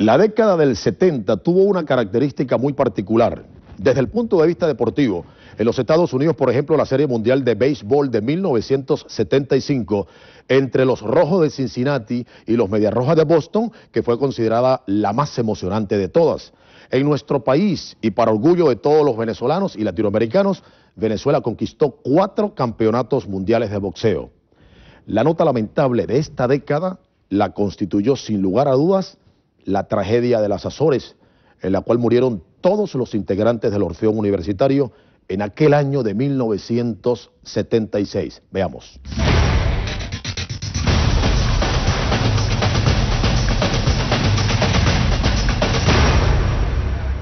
La década del 70 tuvo una característica muy particular. Desde el punto de vista deportivo, en los Estados Unidos, por ejemplo, la Serie Mundial de Béisbol de 1975 entre los Rojos de Cincinnati y los Medias Rojas de Boston, que fue considerada la más emocionante de todas. En nuestro país, y para orgullo de todos los venezolanos y latinoamericanos, Venezuela conquistó cuatro campeonatos mundiales de boxeo. La nota lamentable de esta década la constituyó sin lugar a dudas la tragedia de las Azores, en la cual murieron todos los integrantes del Orfeón Universitario en aquel año de 1976. Veamos.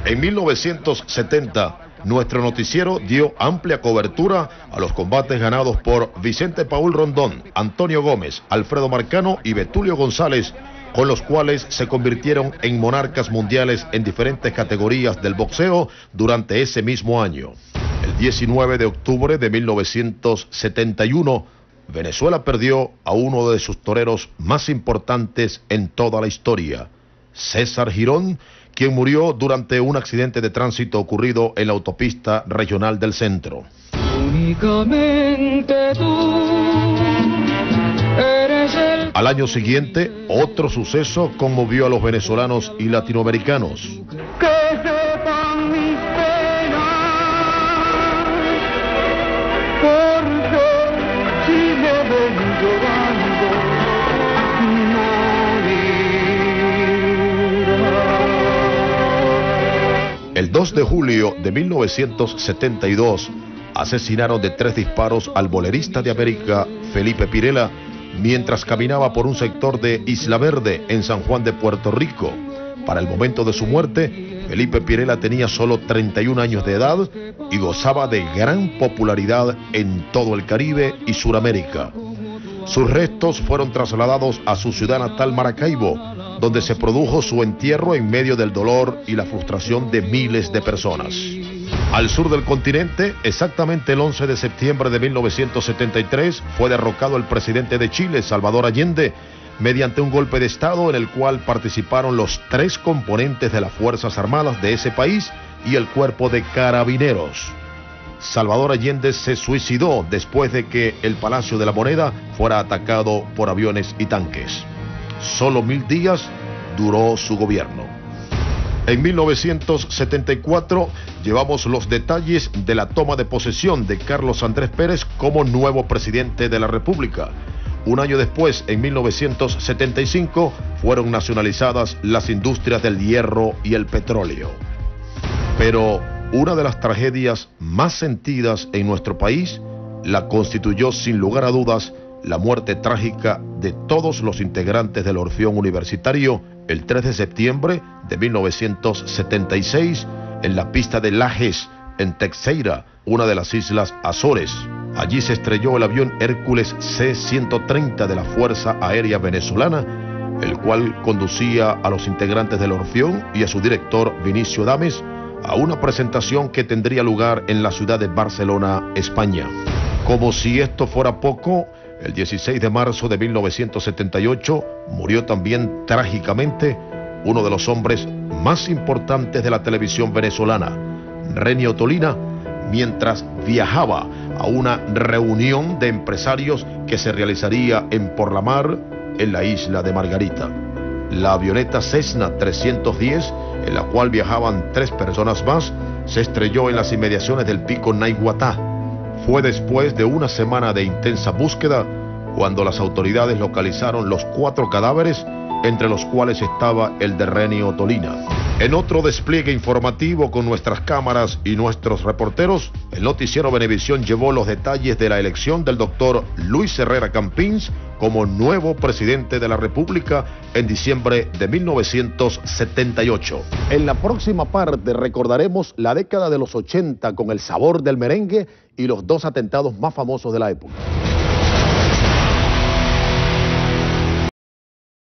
En 1970, nuestro noticiero dio amplia cobertura a los combates ganados por Vicente Paul Rondón, Antonio Gómez, Alfredo Marcano y Betulio González con los cuales se convirtieron en monarcas mundiales en diferentes categorías del boxeo durante ese mismo año. El 19 de octubre de 1971, Venezuela perdió a uno de sus toreros más importantes en toda la historia, César Girón, quien murió durante un accidente de tránsito ocurrido en la autopista regional del centro. Únicamente al año siguiente, otro suceso conmovió a los venezolanos y latinoamericanos. El 2 de julio de 1972 asesinaron de tres disparos al bolerista de América Felipe Pirela mientras caminaba por un sector de Isla Verde en San Juan de Puerto Rico. Para el momento de su muerte, Felipe Pirela tenía solo 31 años de edad y gozaba de gran popularidad en todo el Caribe y Suramérica. Sus restos fueron trasladados a su ciudad natal Maracaibo, donde se produjo su entierro en medio del dolor y la frustración de miles de personas. Al sur del continente, exactamente el 11 de septiembre de 1973, fue derrocado el presidente de Chile, Salvador Allende, mediante un golpe de Estado en el cual participaron los tres componentes de las Fuerzas Armadas de ese país y el cuerpo de carabineros. Salvador Allende se suicidó después de que el Palacio de la Moneda fuera atacado por aviones y tanques. Solo mil días duró su gobierno. En 1974 llevamos los detalles de la toma de posesión de Carlos Andrés Pérez como nuevo presidente de la República. Un año después, en 1975, fueron nacionalizadas las industrias del hierro y el petróleo. Pero una de las tragedias más sentidas en nuestro país la constituyó sin lugar a dudas la muerte trágica de todos los integrantes del Orfeón Universitario el 3 de septiembre de 1976 en la pista de Lajes, en Texeira, una de las islas Azores. Allí se estrelló el avión Hércules C-130 de la Fuerza Aérea Venezolana, el cual conducía a los integrantes del Orfeón y a su director Vinicio Dames a una presentación que tendría lugar en la ciudad de Barcelona, España. Como si esto fuera poco, el 16 de marzo de 1978 murió también trágicamente uno de los hombres más importantes de la televisión venezolana, Renio Tolina, mientras viajaba a una reunión de empresarios que se realizaría en Porlamar, en la isla de Margarita. La avioneta Cessna 310, en la cual viajaban tres personas más, se estrelló en las inmediaciones del pico Naiguatá, fue después de una semana de intensa búsqueda cuando las autoridades localizaron los cuatro cadáveres, entre los cuales estaba el de Renio Tolina. En otro despliegue informativo con nuestras cámaras y nuestros reporteros, el noticiero Venevisión llevó los detalles de la elección del doctor Luis Herrera Campins como nuevo presidente de la República en diciembre de 1978. En la próxima parte recordaremos la década de los 80 con el sabor del merengue y los dos atentados más famosos de la época.